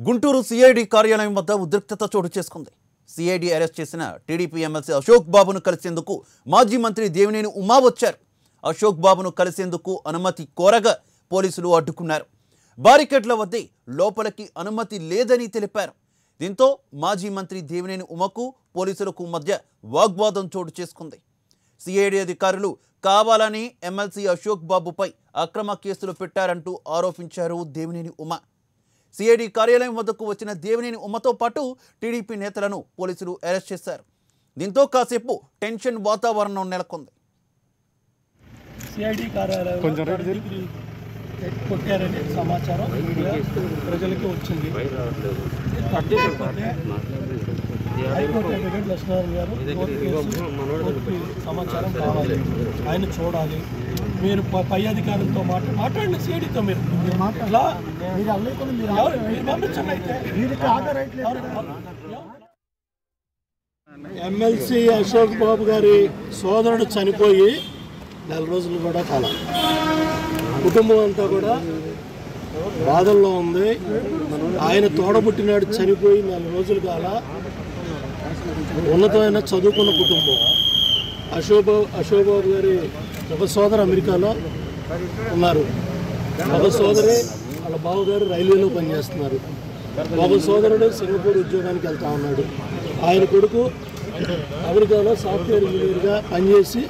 Guntur CID కార్యాలయం వద్ద ఉద్రిక్తత చోటు చేసుకుంది. సిఐడి అరెస్ట్ చేసిన టీడీపీ ఎమ్మెల్సీ అశోక్ బాబును కలిసేందుకు మాజీ మంత్రి దేవినేని ఉమా వచ్చారు. అశోక్ బాబును కలిసేందుకు అనుమతి కోరగా పోలీసులు అడ్డుకున్నారు. బారికేడ్ల వద్దే లోపలికి అనుమతి లేదని తెలిపారు. దీంతో మాజీ మంత్రి దేవినేని ఉమకు పోలీసులకు మధ్య వాగ్వాదం చోటు చేసుకుంది. సిఐడి అధికారులు కావాలని ఎమ్మెల్సీ అశోక్ బాబుపై అక్రమ కేసులు పెట్టారంటూ ఆరోపించారు దేవినేని ఉమ. సిఐడి కార్యాలయం వద్దకు వచ్చిన దేవినేని ఉమ్మతో పాటు టీడీపీ నేతలను పోలీసులు అరెస్ట్ చేశారు. దీంతో కాసేపు టెన్షన్ వాతావరణం నెలకొంది. సిఐడి కార్యాలయం కొట్టారనే సమాచారం ప్రజలకి వచ్చింది. హైకోర్టు అడ్వకేట్ లక్ష్మీనారాయణ గారు కోర్టు సమాచారం కావాలి ఆయన చూడాలి మీరు ప- పై అధికారులతో మాట మాట్లాడండి సిఐడితో మీరు మీరు పంపించండి అయితే ఎమ్మెల్సీ అశోక్ బాబు గారి సోదరుడు చనిపోయి నెల రోజులు కూడా కాలం. కుటుంబం అంతా కూడా బాధల్లో ఉంది. ఆయన తోడబుట్టినాడు చనిపోయి నెల రోజులు కాల. ఉన్నతమైన చదువుకున్న కుటుంబం. అశోక్ అశోక్ బాబు గారి ఒక సోదరు అమెరికాలో ఉన్నారు. ఒక సోదరి వాళ్ళ బావగారు రైల్వేలో పనిచేస్తున్నారు. ఒక సోదరుడు సింగపూర్ ఉద్యోగానికి వెళ్తా ఉన్నాడు. ఆయన కొడుకు అమెరికాలో సాఫ్ట్వేర్ ఇంజనీర్గా పనిచేసి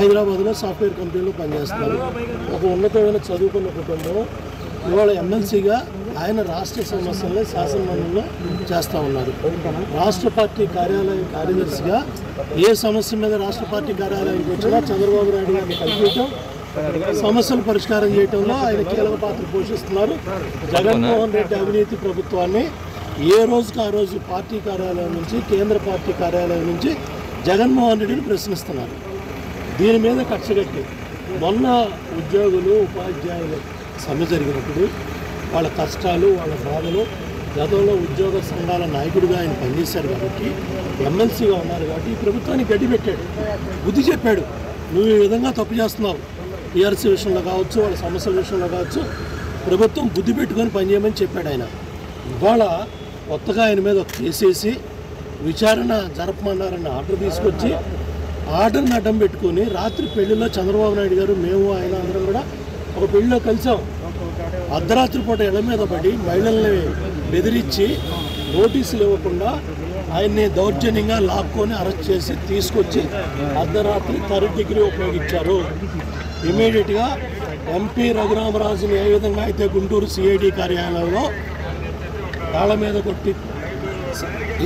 హైదరాబాద్లో సాఫ్ట్వేర్ కంపెనీలో పనిచేస్తున్నారు. ఒక ఉన్నతమైన చదువుకున్న కుటుంబం. ఇవాళ ఎమ్మెల్సీగా ఆయన రాష్ట్ర సమస్యలను శాసనమండలిలో చేస్తూ ఉన్నారు. రాష్ట్ర పార్టీ కార్యాలయం కార్యదర్శిగా ఏ సమస్య మీద రాష్ట్ర పార్టీ కార్యాలయానికి వచ్చినా చంద్రబాబు నాయుడు గారిని కలిపించడం సమస్యలు పరిష్కారం చేయడంలో ఆయన కీలక పాత్ర పోషిస్తున్నారు. జగన్మోహన్ రెడ్డి అవినీతి ప్రభుత్వాన్ని ఏ రోజుకి ఆ రోజు పార్టీ కార్యాలయం నుంచి కేంద్ర పార్టీ కార్యాలయం నుంచి జగన్మోహన్ రెడ్డిని ప్రశ్నిస్తున్నారు. దీని మీద కక్షగట్టి మొన్న ఉద్యోగులు ఉపాధ్యాయులు సమ్మె జరిగినప్పుడు వాళ్ళ కష్టాలు వాళ్ళ బాధలు. గతంలో ఉద్యోగ సంఘాల నాయకుడిగా ఆయన పనిచేశారు కాబట్టి ఎమ్మెల్సీగా ఉన్నారు కాబట్టి ఈ ప్రభుత్వానికి గడ్డి పెట్టాడు. బుద్ధి చెప్పాడు. నువ్వు ఈ విధంగా తప్పు చేస్తున్నావు. టీఆర్సీ విషయంలో కావచ్చు వాళ్ళ సమస్యల విషయంలో కావచ్చు ప్రభుత్వం బుద్ధి పెట్టుకొని పనిచేయమని చెప్పాడు ఆయన. ఇవాళ కొత్తగా ఆయన మీద ఒక కేసేసి విచారణ జరపమన్నారని ఆర్డర్ తీసుకొచ్చి ఆర్డర్ని అడ్డం పెట్టుకొని రాత్రి పెళ్ళిలో చంద్రబాబు నాయుడు గారు మేము ఆయన అందరం కూడా ఒక పెళ్ళిలో కలిసాం. అర్ధరాత్రి పూట ఇళ్ళ మీద పడి మహిళల్ని బెదిరించి నోటీసులు ఇవ్వకుండా ఆయన్ని దౌర్జన్యంగా లాక్కొని అరెస్ట్ చేసి తీసుకొచ్చి అర్ధరాత్రి థర్డ్ డిగ్రీ ఉపయోగించారు. ఇమీడియట్గా ఎంపీ రఘురామరాజుని ఏ విధంగా అయితే గుంటూరు సిఐడి కార్యాలయంలో కాళ్ళ మీద కొట్టి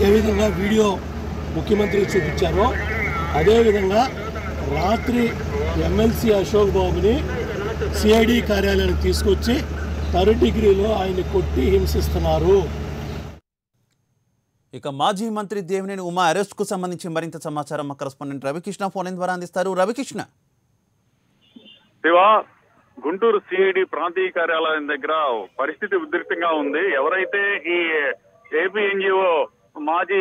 ఏ విధంగా వీడియో ముఖ్యమంత్రికి చూపించారో అదేవిధంగా రాత్రి ఎమ్మెల్సీ అశోక్ బాబుని సిఐడి కార్యాలయానికి తీసుకొచ్చి థర్డ్ డిగ్రీలో ఆయన్ని కొట్టి హింసిస్తున్నారు. ఇక మాజీ మంత్రి దేవినేని ఉమా అరెస్ట్కు సంబంధించి మరింత సమాచారం మా కరెస్పాండెంట్ రవికృష్ణ ఫోన్ ద్వారా అందిస్తారు. రవికృష్ణ. శివ గుంటూరు సిఐడి ప్రాంతీయ కార్యాలయం దగ్గర పరిస్థితి ఉద్రిక్తంగా ఉంది. ఎవరైతే ఈ ఏపీ ఎన్జిఓ మాజీ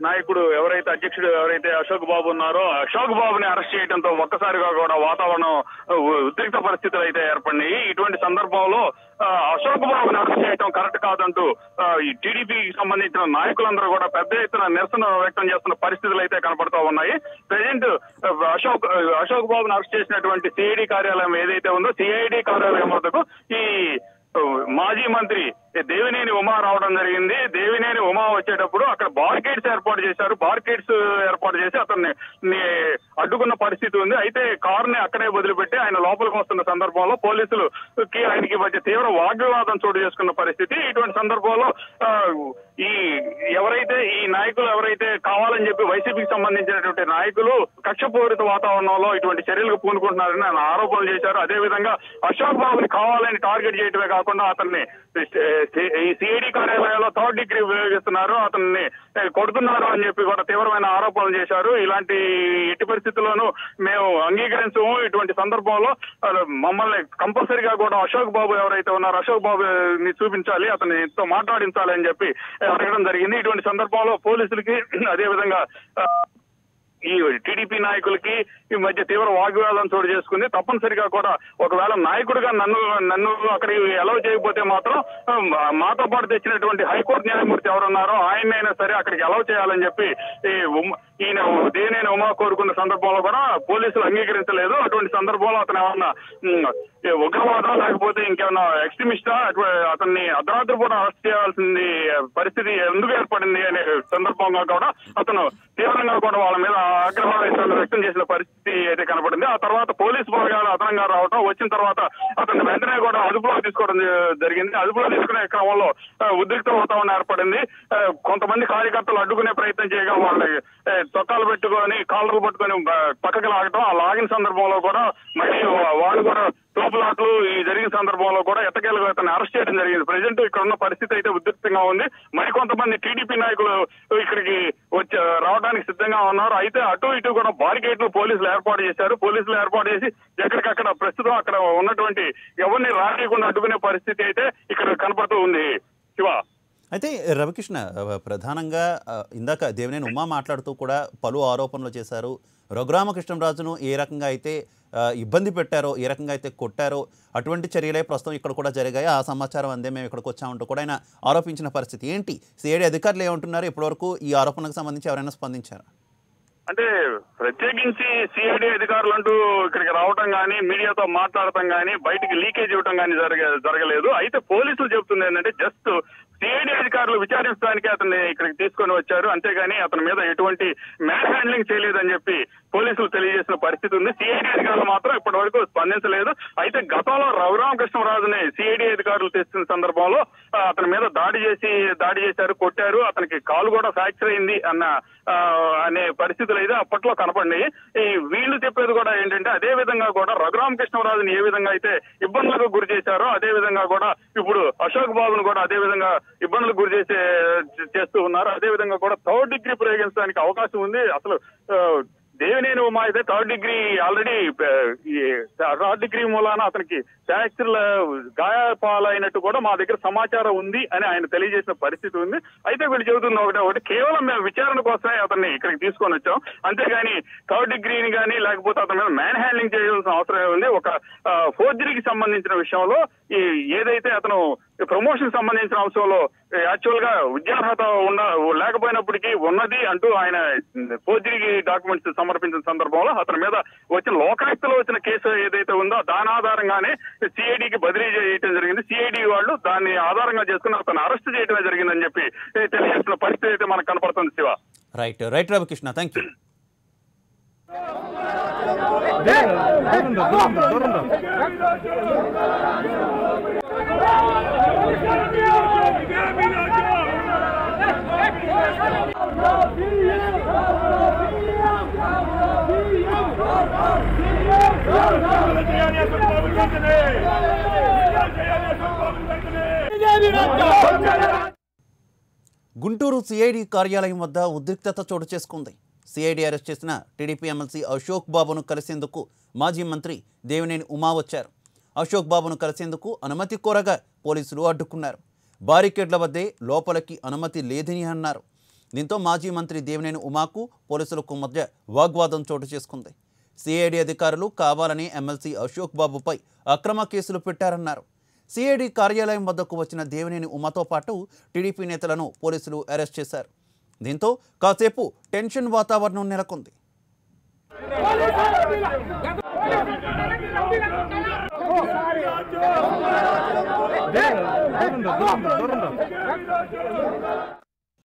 నాయకుడు ఎవరైతే అధ్యక్షుడు ఎవరైతే అశోక్ బాబు ఉన్నారో అశోక్ బాబుని అరెస్ట్ చేయడంతో ఒక్కసారిగా కూడా వాతావరణం ఉద్రిక్త పరిస్థితులు అయితే ఏర్పడినాయి. ఇటువంటి సందర్భంలో ఆ, అశోక్ బాబుని అరెస్ట్ చేయడం కరెక్ట్ కాదంటూ ఈ టీడీపీకి సంబంధించిన నాయకులందరూ కూడా పెద్ద ఎత్తున నిరసన వ్యక్తం చేస్తున్న పరిస్థితులు అయితే కనపడతా ఉన్నాయి. ప్రజెంట్ అశోక్ అశోక్ బాబుని అరెస్ట్ చేసినటువంటి సిఐడి కార్యాలయం ఏదైతే ఉందో సిఐడి కార్యాలయం వద్దకు ఈ మాజీ మంత్రి దేవినేని ఉమా రావడం జరిగింది. దేవినేని ఉమా వచ్చేటప్పుడు అక్కడ చేశారు బార్గేట్స్ ఏర్పాటు చేసి అతన్ని అడ్డుకున్న పరిస్థితి ఉంది. అయితే కారుని అక్కడే వదిలిపెట్టి ఆయన లోపలికి వస్తున్న సందర్భంలో పోలీసులకి ఆయనకి మధ్య తీవ్ర వాగ్వివాదం చోటు చేసుకున్న పరిస్థితి. ఇటువంటి సందర్భంలో ఈ ఎవరైతే ఈ నాయకులు ఎవరైతే కావాలని చెప్పి వైసీపీకి సంబంధించినటువంటి నాయకులు కక్షపూరిత వాతావరణంలో ఇటువంటి చర్యలకు పూనుకుంటున్నారని ఆయన ఆరోపణలు చేశారు. అదే విధంగా అశోక్ బాబుని కావాలని టార్గెట్ చేయడమే కాకుండా అతన్ని ఈ సిఐడి కార్యాలయంలో థర్డ్ డిగ్రీ ఉపయోగిస్తున్నారు అతన్ని కొడుతున్నారు అని చెప్పి కూడా తీవ్రమైన ఆరోపణలు చేశారు. ఇలాంటి ఎట్టి పరిస్థితుల్లోనూ మేము అంగీకరించము. ఇటువంటి సందర్భంలో మమ్మల్ని కంపల్సరీగా కూడా అశోక్ బాబు ఎవరైతే ఉన్నారో అశోక్ బాబు ని చూపించాలి అతనితో మాట్లాడించాలి అని చెప్పి అడగడం జరిగింది. ఇటువంటి సందర్భంలో పోలీసులకి అదే విధంగా ఈ టీడీపీ నాయకులకి ఈ మధ్య తీవ్ర వాగ్వాదం చోటు చేసుకుంది. తప్పనిసరిగా కూడా ఒకవేళ నాయకుడిగా నన్ను నన్ను అక్కడికి అలౌ చేయకపోతే మాత్రం మాతో పాటు తెచ్చినటువంటి హైకోర్టు న్యాయమూర్తి ఎవరున్నారో ఆయనైనా సరే అక్కడికి అలౌ చేయాలని చెప్పి ఈ ఈయన దేనైనా ఉమా కోరుకున్న సందర్భంలో కూడా పోలీసులు అంగీకరించలేదు. అటువంటి సందర్భంలో అతను ఏమన్నా ఉగ్రవాదం లేకపోతే ఇంకేమన్నా ఎక్స్ట్రీమిస్టా? అతన్ని అర్ధరాత్రి పూట అరెస్ట్ చేయాల్సింది పరిస్థితి ఎందుకు ఏర్పడింది అనే సందర్భంగా కూడా అతను తీవ్రంగా కూడా వాళ్ళ మీద ఆగ్రహాలు వ్యక్తం చేసిన పరిస్థితి అయితే కనపడింది. ఆ తర్వాత పోలీసు బలగాలు అదనంగా రావడం వచ్చిన తర్వాత అతను వెంటనే కూడా అదుపులో తీసుకోవడం జరిగింది. అదుపులో తీసుకునే క్రమంలో ఉద్రిక్త వాతావరణం ఏర్పడింది. కొంతమంది కార్యకర్తలు అడ్డుకునే ప్రయత్నం చేయగా వాళ్ళ ఆ, చొక్కాలు పెట్టుకొని కాళ్ళలు పట్టుకొని పక్కకి లాగటం. ఆ లాగిన సందర్భంలో కూడా మళ్ళీ వాళ్ళు కూడా తోపులాట్లు ఈ జరిగిన సందర్భంలో కూడా ఎట్టకేలుగా అతన్ని అరెస్ట్ చేయడం జరిగింది. ప్రజెంట్ ఇక్కడ ఉన్న పరిస్థితి అయితే ఉద్రిక్తంగా ఉంది. మరికొంతమంది టీడీపీ నాయకులు ఇక్కడికి వచ్చి రావడానికి సిద్ధంగా ఉన్నారు. అయితే అటు ఇటు కూడా బారికేట్లు పోలీసులు ఏర్పాటు చేశారు. పోలీసులు ఏర్పాటు చేసి ఎక్కడికక్కడ ప్రస్తుతం అక్కడ ఉన్నటువంటి ఎవరిని రానియకుండా అడ్డుకునే పరిస్థితి అయితే ఇక్కడ కనపడుతూ ఉంది. శివ. అయితే రవికృష్ణ ప్రధానంగా ఇందాక దేవినేని ఉమా మాట్లాడుతూ కూడా పలు ఆరోపణలు చేశారు. రఘురామకృష్ణరాజును ఏ రకంగా అయితే ఇబ్బంది పెట్టారో ఏ రకంగా అయితే కొట్టారో అటువంటి చర్యలే ప్రస్తుతం ఇక్కడ కూడా జరిగాయి. ఆ సమాచారం అందే మేము ఇక్కడికి వచ్చామంటూ కూడా ఆయన ఆరోపించిన పరిస్థితి. ఏంటి? సిఐడి అధికారులు ఏమంటున్నారు? ఇప్పటివరకు ఈ ఆరోపణకు సంబంధించి ఎవరైనా స్పందించారా? అంటే ప్రత్యేకించి సిఐడి అధికారులు అంటూ ఇక్కడికి రావటం కానీ మీడియాతో మాట్లాడటం కానీ బయటికి లీకేజ్ ఇవ్వటం కానీ జరగ జరగలేదు. అయితే పోలీసులు చెబుతుంది ఏంటంటే జస్ట్ సిఐడి అధికారులు విచారించడానికి అతన్ని ఇక్కడికి తీసుకొని వచ్చారు. అంతేగాని అతని మీద ఎటువంటి మ్యాన్ హ్యాండ్లింగ్ చేయలేదని చెప్పి పోలీసులు తెలియజేసిన పరిస్థితి ఉంది. సిఐడి అధికారులు మాత్రం ఇప్పటి వరకు స్పందించలేదు. అయితే గతంలో రఘురామకృష్ణరాజుని సిఐడి అధికారులు తెచ్చిన సందర్భంలో అతని మీద దాడి చేసి దాడి చేశారు కొట్టారు. అతనికి కాలు కూడా ఫ్రాక్చర్ అయింది అన్న ఆ, అనే పరిస్థితులు అయితే అప్పట్లో కనపడినాయి. ఈ వీళ్ళు చెప్పేది కూడా ఏంటంటే అదే విధంగా కూడా రఘురామకృష్ణరాజుని ఏ విధంగా అయితే ఇబ్బందులకు గురి చేశారో అదే విధంగా కూడా ఇప్పుడు అశోక్ బాబును కూడా అదే విధంగా ఇబ్బందులకు గురి చేసే చేస్తూ ఉన్నారు. అదే విధంగా కూడా థర్డ్ డిగ్రీ ప్రయోగించడానికి అవకాశం ఉంది. అసలు దేవినేని ఉమా అయితే third degree already third degree మూలాన అతనికి ఫ్రాక్చర్ గాయపాలైనట్టు కూడా మా దగ్గర సమాచారం ఉంది అని ఆయన తెలియజేసిన పరిస్థితి ఉంది. అయితే వీళ్ళు చెబుతున్న ఒకటే ఒకటి కేవలం మేము విచారణ కోసమే అతన్ని ఇక్కడికి తీసుకొని వచ్చాం. అంతేగాని థర్డ్ డిగ్రీని కానీ లేకపోతే అతని మీద మ్యాన్ హ్యాండ్లింగ్ చేయాల్సిన అవసరం ఉంది ఒక ఫోర్జరీకి సంబంధించిన విషయంలో ఈ ఏదైతే అతను ప్రమోషన్ సంబంధించిన అంశంలో యాక్చువల్గా విద్యార్హత ఉన్న లేకపోయినప్పటికీ ఉన్నది అంటూ ఆయన ఫోర్జరీ డాక్యుమెంట్స్ సమర్పించిన సందర్భంలో అతని మీద వచ్చిన లోకాయుక్తలో వచ్చిన కేసు ఏదైతే ఉందో దాని ఆధారంగానే సిఐడికి బదిలీ చేయడం జరిగింది సిఐడి వాళ్ళు దాన్ని ఆధారంగా చేసుకుని అతను అరెస్ట్ చేయడమే జరిగిందని చెప్పి తెలియాల్సిన పరిస్థితి అయితే మనకు కనపడుతుంది Siva right right Ravikrishna thank you Guntur CID కార్యాలయం వద్ద ఉద్రిక్తత చోటు చేసుకుంది. సిఐడి అరెస్ట్ చేసిన టీడీపీ ఎమ్మెల్సీ అశోక్ బాబును కలిసేందుకు మాజీ మంత్రి దేవినేని ఉమా వచ్చారు. అశోక్ బాబును కలిసేందుకు అనుమతి కోరగా పోలీసులు అడ్డుకున్నారు. బారికేడ్ల వద్దే లోపలికి అనుమతి లేదని అన్నారు. దీంతో మాజీ మంత్రి దేవినేని ఉమాకు పోలీసులకు మధ్య వాగ్వాదం చోటు చేసుకుంది. సిఐడి అధికారులు కావాలని ఎమ్మెల్సీ అశోక్ బాబుపై అక్రమ కేసులు పెట్టారన్నారు. సిఐడి కార్యాలయం వద్దకు వచ్చిన దేవినేని ఉమాతో పాటు టీడీపీ నేతలను పోలీసులు అరెస్ట్ చేశారు. దీంతో కాసేపు టెన్షన్ వాతావరణం నెలకొంది. దూరం రా, దూరం రా, దూరం రా.